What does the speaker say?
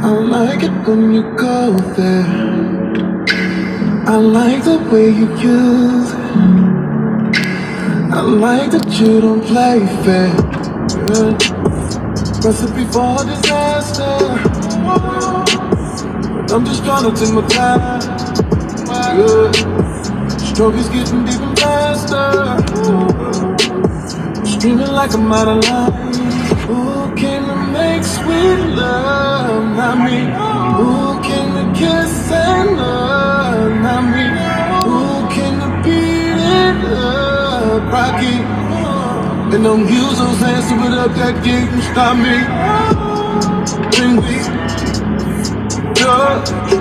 I like it when you go there. I like the way you use it. I like that you don't play fair. Recipe for disaster. But I'm just trying to take my time. Yeah. Stroke is getting deep and faster. Screaming like I'm out of line. Who can we make sweet love? Me. Who can we kiss and love? Not me. Who can we beat it up? Rocky. And don't use those hands to put up that and stop me. When we yeah.